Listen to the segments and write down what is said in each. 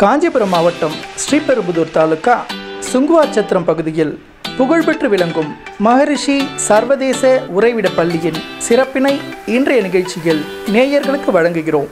காஞ்சிபுரம் மாவட்டம் ஸ்ரீபெரும்புதூர் தாலுகா சுங்குவாச்சத்திரம் பகுதியில் புகழ்பெற்று விளங்கும் மகரிஷி சர்வதேச உறைவிட பள்ளியின் சிறப்பினை இன்றைய நிகழ்ச்சியில் நேயர்களுக்கு வழங்குகிறோம்.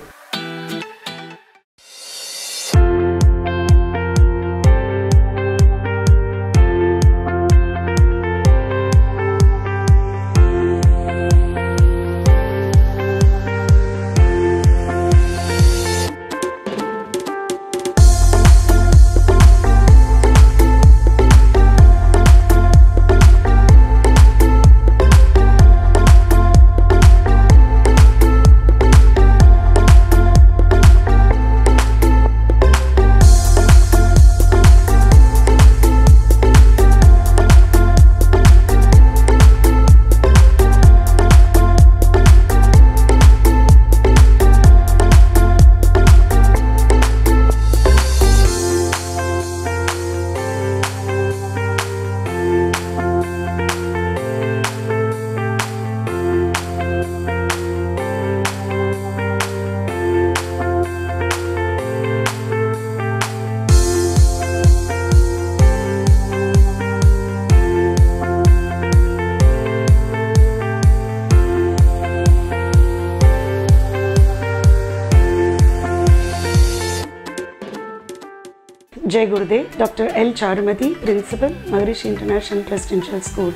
Jai Gurudev, Dr. L. Charumati, Principal, Maharishi International Residential School.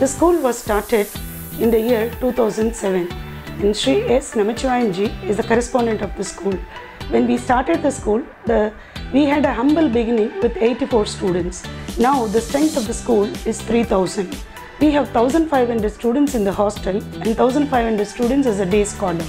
The school was started in the year 2007 and Sri S. Namachivayanji is the correspondent of the school. When we started the school, the, we had a humble beginning with 84 students. Now the strength of the school is 3000. We have 1500 students in the hostel and 1500 students as a day scholar.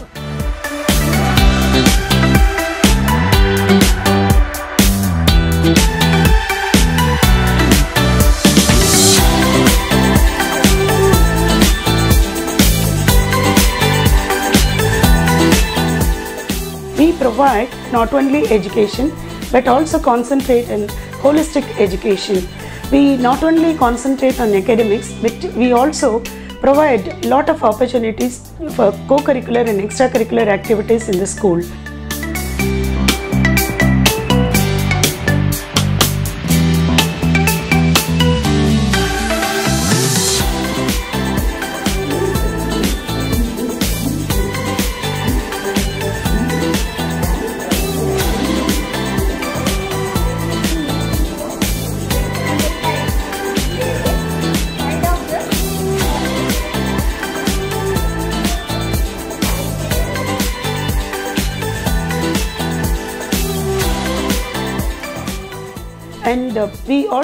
Provide not only education but also concentrate on holistic education. We not only concentrate on academics but we also provide lot of opportunities for co-curricular and extracurricular activities in the school.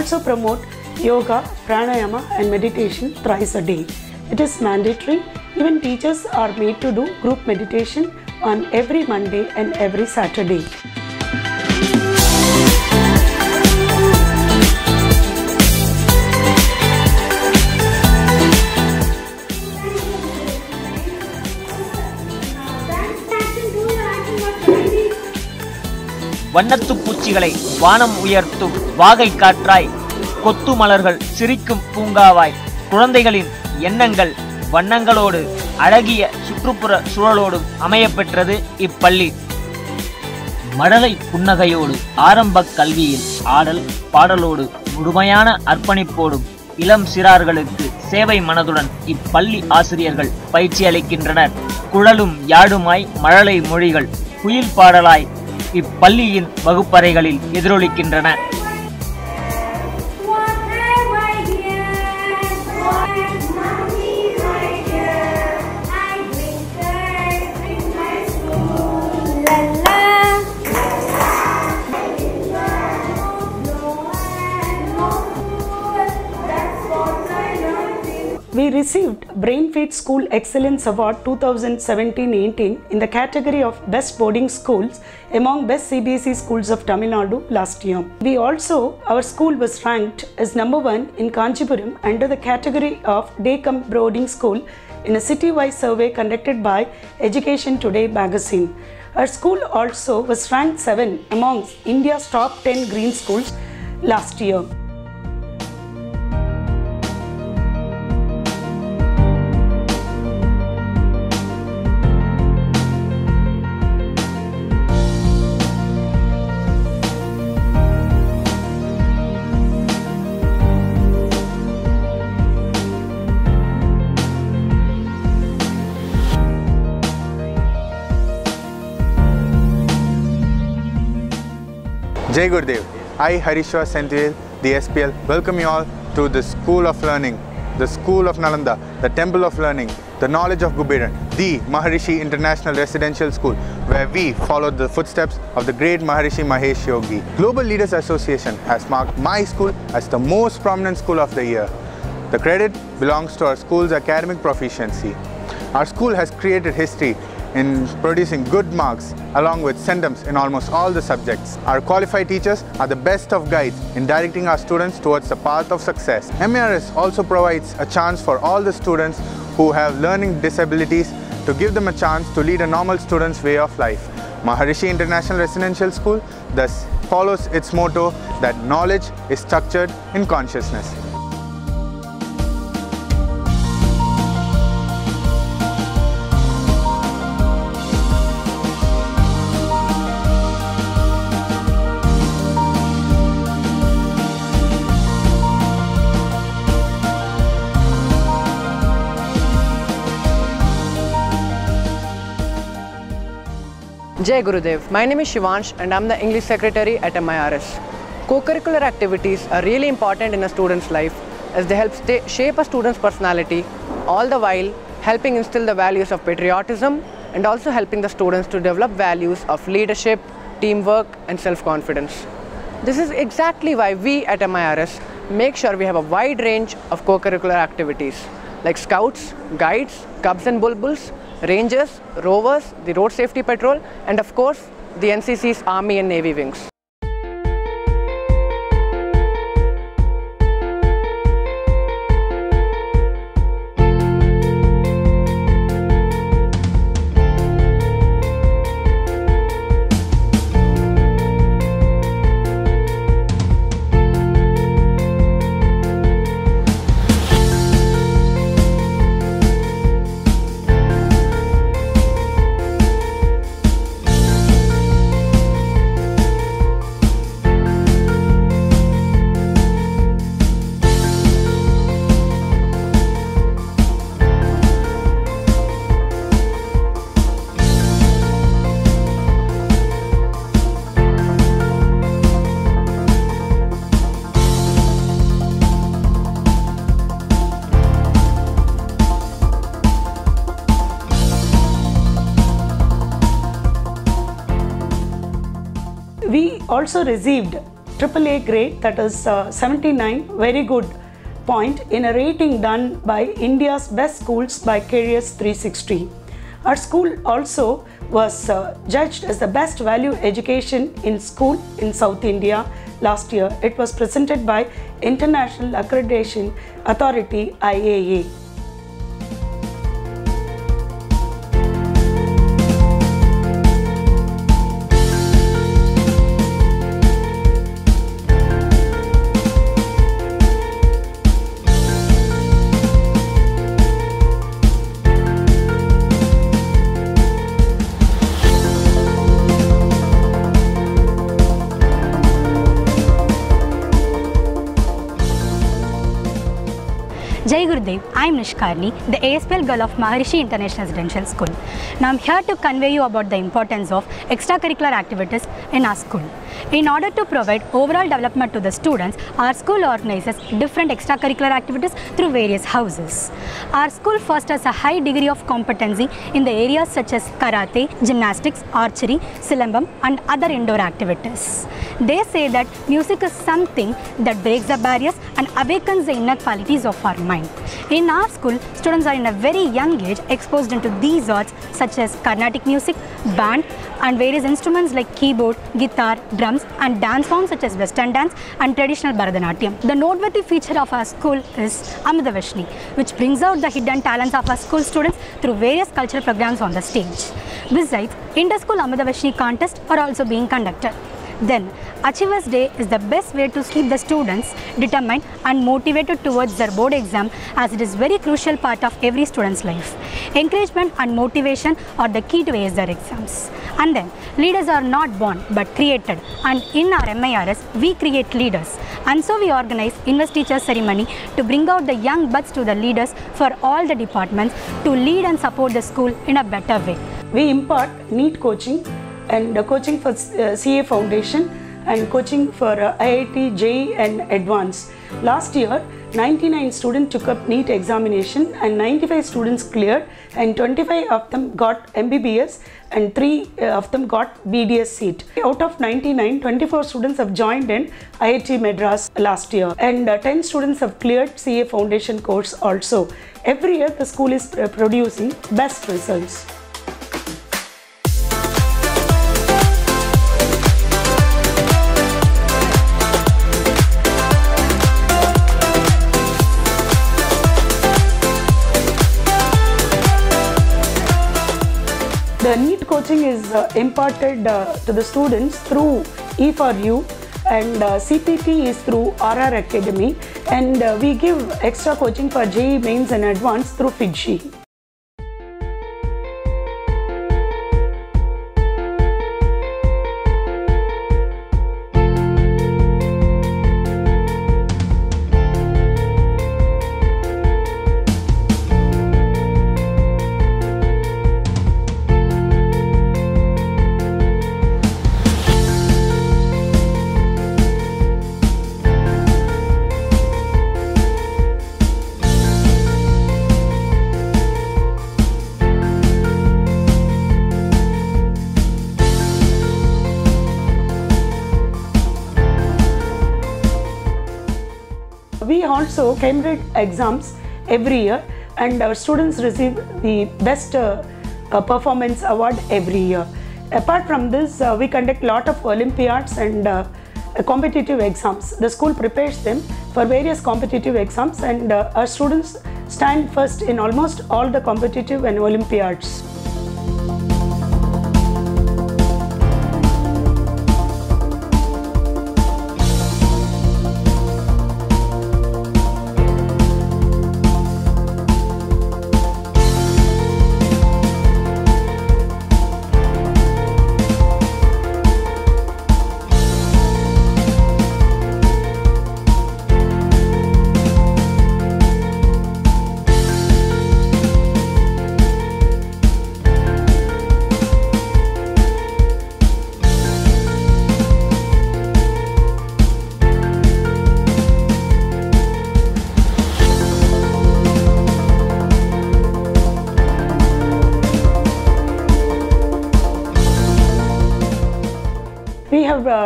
Also promote yoga, pranayama, and meditation thrice a day. It is mandatory. Even teachers are made to do group meditation on every Monday and every Saturday. வண்ணத்துப் பூச்சிகளை வானம் உயர்த்தும் வாகை காற்றாய் கொத்து மலர்கள் சிரிக்கும் பூங்காவாய் குழந்தைகளின் எண்ணங்கள் வண்ணங்களோடு அழகிய சுற்றுப்புற சூழலோடும் அமையப்பெற்றது இப்பள்ளி. மழலை புன்னகையோடு ஆரம்ப கல்வியில் ஆடல் பாடலோடு முழுமையான அர்ப்பணிப்போடும் இளம் சிறார்களுக்கு சேவை மனதுடன் இப்பள்ளி ஆசிரியர்கள் பயிற்சி அளிக்கின்றனர். குழலும் யாடுமாய் மழலை மொழிகள் குயில் பாடலாய் இப்பள்ளியின் வகுப்பறைகளில் எதிரொலிக்கின்றன. Received Brainfeed School Excellence Award 2017-18 in the category of Best Boarding Schools among Best CBSE Schools of Tamil Nadu last year. We also, our school was ranked as number one in Kanchipuram under the category of Day Camp Boarding School in a city-wide survey conducted by Education Today magazine. Our school also was ranked 7 amongst India's top 10 green schools last year. Jai Gurudev. I, Harishwa Senthil, the SPL, welcome you all to the School of Learning, the School of Nalanda, the Temple of Learning, the Knowledge of Guberan, the Maharishi International Residential School, where we followed the footsteps of the great Maharishi Mahesh Yogi. Global Leaders Association has marked my school as the most prominent school of the year. The credit belongs to our school's academic proficiency. Our school has created history in producing good marks along with centums in almost all the subjects. Our qualified teachers are the best of guides in directing our students towards the path of success. MARS also provides a chance for all the students who have learning disabilities to give them a chance to lead a normal student's way of life. Maharishi International Residential School thus follows its motto that knowledge is structured in consciousness. Jai Gurudev. My name is Shivansh and I'm the English Secretary at MIRS. Co-curricular activities are really important in a student's life as they help shape a student's personality, all the while helping instill the values of patriotism and also helping the students to develop values of leadership, teamwork and self-confidence. This is exactly why we at MIRS make sure we have a wide range of co-curricular activities like scouts, guides, cubs and bulbuls, rangers, rovers, the road safety patrol, and of course, the NCC's Army and Navy wings. We also received AAA grade that is uh, 79 very good point in a rating done by India's best schools by Careers 360. Our school also was uh, judged as the best value education in school in South India last year. It was presented by International Accreditation Authority IAA. Gurudev, I am Nishkarni, the ASPL girl of Maharishi International Residential School. Now I am here to convey you about the importance of extracurricular activities in our school. In order to provide overall development to the students, our school organizes different extracurricular activities through various houses. Our school fosters a high degree of competency in the areas such as karate, gymnastics, archery, silambam and other indoor activities. They say that music is something that breaks the barriers and awakens the inner qualities of our mind. In our school, students are in a very young age exposed into these arts such as Carnatic music, band, and various instruments like keyboard, guitar, drums, and dance forms such as Western dance and traditional Bharatanatyam. The noteworthy feature of our school is Amadavashni, which brings out the hidden talents of our school students through various cultural programs on the stage. Besides, inter-school Amadavashni contests are also being conducted. Then, Achievers Day is the best way to keep the students determined and motivated towards their board exam as it is very crucial part of every student's life. Encouragement and motivation are the key to ace their exams. And then, leaders are not born but created and in our MIRS, we create leaders. And so we organize investiture ceremony to bring out the young buds to the leaders for all the departments to lead and support the school in a better way. We impart NEET coaching and uh, coaching for uh, CA Foundation and coaching for uh, IIT, JEE and Advanced. Last year, 99 students took up NEET examination and 95 students cleared and 25 of them got MBBS and 3 uh, of them got BDS seat. Out of 99, 24 students have joined in IIT Madras last year and uh, 10 students have cleared CA Foundation course also. Every year the school is uh, producing best results. Is uh, imparted uh, to the students through E4U and uh, CPT is through RR Academy and uh, we give extra coaching for JEE mains and advanced through FIITJEE. We also Cambridge exams every year and our students receive the best uh, uh, performance award every year. Apart from this, uh, we conduct lot of Olympiads and uh, competitive exams. The school prepares them for various competitive exams and uh, our students stand first in almost all the competitive and Olympiads.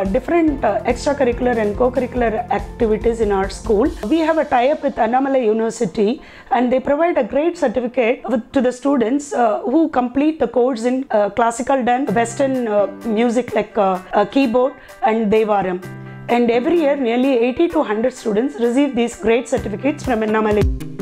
Different uh, extracurricular and co-curricular activities in our school. We have a tie-up with Annamalai University and they provide a great certificate to the students uh, who complete the course in uh, classical dance, western music like keyboard and Devaram. And every year nearly 80 to 100 students receive these great certificates from Annamalai.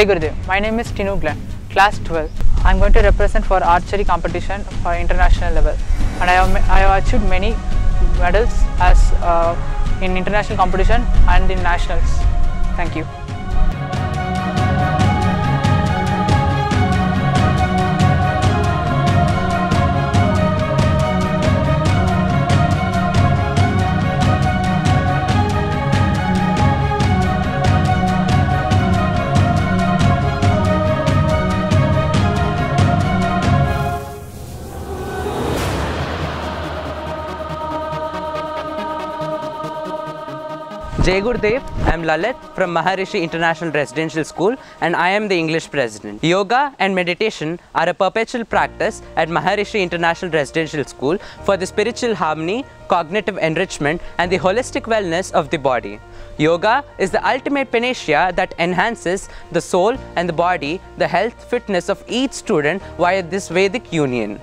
Jai Gurudev. My name is Tinu Glenn, class 12. I'm going to represent for archery competition for international level, and I have I have achieved many medals as uh, in international competition and in nationals. Thank you. Jai Gurudev, I am Lalit from Maharishi International Residential School and I am the English president. Yoga and meditation are a perpetual practice at Maharishi International Residential School for the spiritual harmony, cognitive enrichment and the holistic wellness of the body. Yoga is the ultimate panacea that enhances the soul and the body, the health, fitness of each student via this Vedic union.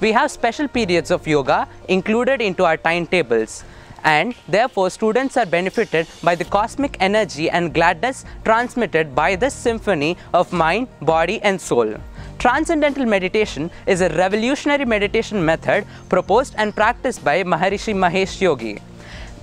We have special periods of yoga included into our timetables and therefore students are benefited by the cosmic energy and gladness transmitted by this symphony of mind, body and soul. Transcendental meditation is a revolutionary meditation method proposed and practiced by Maharishi Mahesh Yogi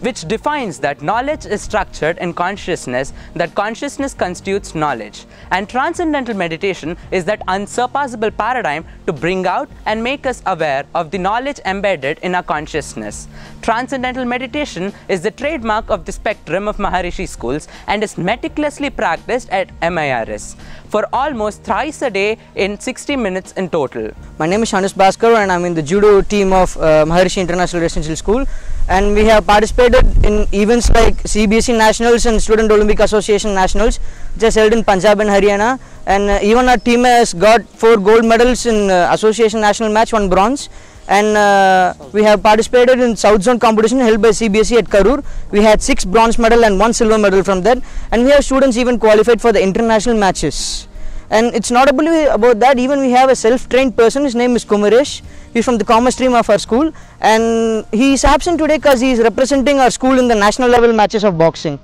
which defines that knowledge is structured in consciousness, that consciousness constitutes knowledge. And transcendental meditation is that unsurpassable paradigm to bring out and make us aware of the knowledge embedded in our consciousness. Transcendental meditation is the trademark of the spectrum of Maharishi schools and is meticulously practiced at MIRS for almost thrice a day in 60 minutes in total. My name is Shanush Bhaskar and I'm in the judo team of uh, Maharishi International Residential School and we have participated in events like CBSE Nationals and Student Olympic Association Nationals which is held in Punjab and Haryana. And uh, even our team has got four gold medals in uh, Association National match, one bronze. And uh, we have participated in South Zone competition held by CBSE at Karur. We had six bronze medal and one silver medal from that. And we have students even qualified for the international matches and it's not about that. Even we have a self-trained person. His name is kumaresh. He's from the commerce stream of our school. And he is absent today because he is representing our school in the national level matches of boxing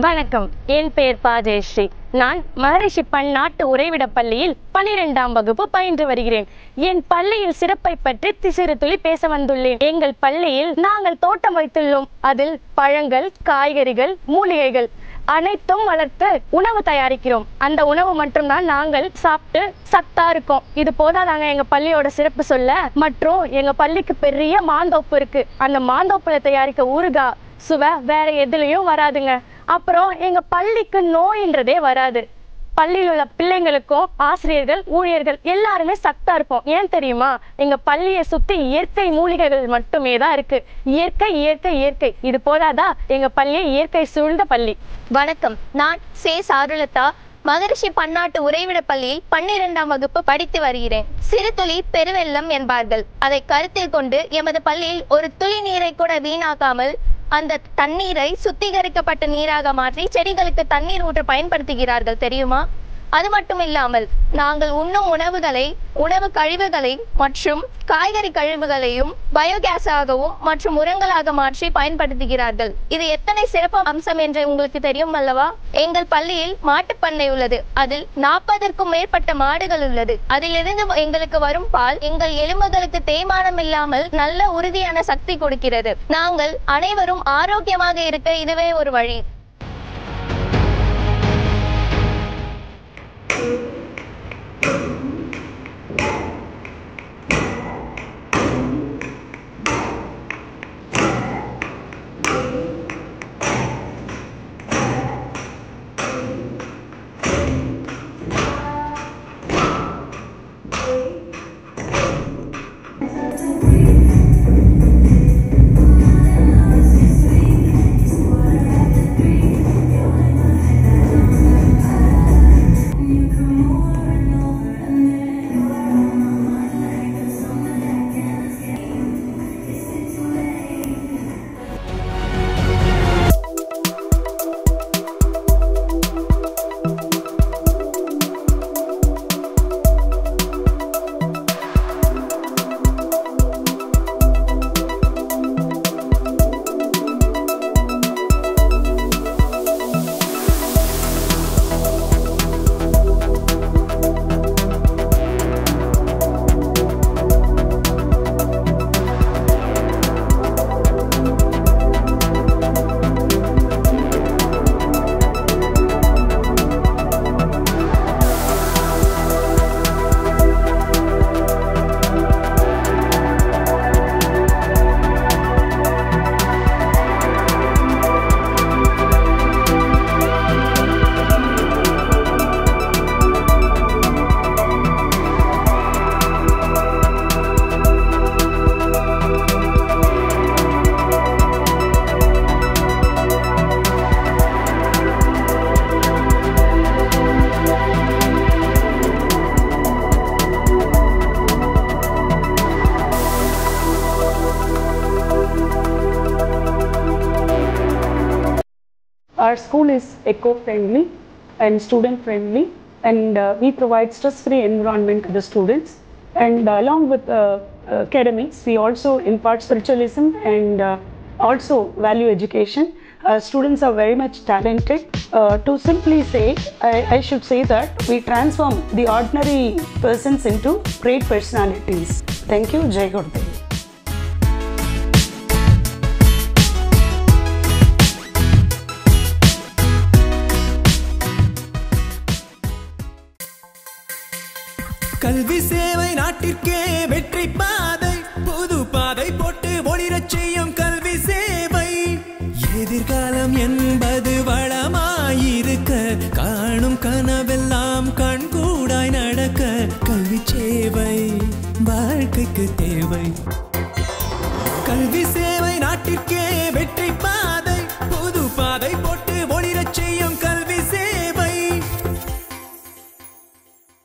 வணக்கம். என் பெயர் பாஜயஸ்ரீ நான் மகரிஷி பன்னாட்டு உறைவிட பள்ளியில் பனிரெண்டாம் வகுப்பு பயின்று வருகிறேன். என் பள்ளியில் சிறப்பை பற்றி திசிறு துளி பேச வந்துள்ளேன். எங்கள் பள்ளியில் நாங்கள் தோட்டம் வைத்துள்ளோம். அதில் பழங்கள் காய்கறிகள் மூலிகைகள் அனைத்தும் வளர்த்து உணவு தயாரிக்கிறோம். அந்த உணவு மட்டும்தான் நாங்கள் சாப்பிட்டு சத்தா இருக்கோம். இது போதாதாங்க எங்க பள்ளியோட சிறப்பு சொல்ல. மற்றும் எங்க பள்ளிக்கு பெரிய மாந்தோப்பு இருக்கு. அந்த மாந்தோப்புல தயாரிக்க ஊறுகாய் சுவை வேற எதுலயும் வராதுங்க. அப்புறம் எங்க பள்ளிக்கு நோயின்றதே வராது. பள்ளியில் உள்ள பிள்ளைங்களுக்கும் ஆசிரியர்கள் ஊழியர்கள் எல்லாருமே சத்தா இருப்போம். ஏன் தெரியுமா? எங்க பள்ளியை சுத்தி இயற்கை மூலிகைகள் மட்டுமே தான் இருக்கு. இயற்கை இயற்கை இயற்கை. இது போதாதா? எங்க பள்ளியை இயற்கை சூழ்ந்த பள்ளி. வணக்கம். நான் சே. சாருலதா மகரிஷி பன்னாட்டு உறைவிட பள்ளியில் பன்னிரெண்டாம் வகுப்பு படித்து வருகிறேன். சிறு துளி பெருவெள்ளம் என்பார்கள். அதை கருத்தில் கொண்டு எமது பள்ளியில் ஒரு துளி நீரை கூட வீணாக்காமல் அந்த தண்ணீரை சுத்திகரிக்கப்பட்ட நீராக மாற்றி செடிகளுக்கு தண்ணீர் ஊற்ற பயன்படுத்துகிறார்கள் தெரியுமா? அது மட்டும் இல்லாமல் நாங்கள் உண்ணும் உணவுகளை உணவு கழிவுகளை மற்றும் காய்கறி கழிவுகளையும் பயோகேஸாகவும் மற்றும் உரங்களாக மாற்றி பயன்படுத்துகிறார்கள். இது எத்தனை சிறப்பு அம்சம் என்று உங்களுக்கு தெரியும் அல்லவா? எங்கள் பள்ளியில் மாட்டுப் பண்ணை உள்ளது. அதில் நாற்பதற்கும் மேற்பட்ட மாடுகள் உள்ளது. அதிலிருந்து எங்களுக்கு வரும் பால் எங்கள் எலும்புகளுக்கு தேய்மானம் இல்லாமல் நல்ல உறுதியான சக்தி கொடுக்கிறது. நாங்கள் அனைவரும் ஆரோக்கியமாக இருக்க இதுவே ஒரு வழி. School is eco-friendly and student-friendly and uh, we provide stress-free environment to the students. And uh, along with uh, academics, we also impart spiritualism and uh, also value education. Uh, students are very much talented. Uh, to simply say, I, I should say that we transform the ordinary persons into great personalities. Thank you, Jai Gurudev. கல்வி சேவை நாட்டிற்கே வெற்றி பாதை. புது பாதை போட்டு ஒளிரச் செய்யும் கல்வி சேவை. எதிர்காலம் என்பது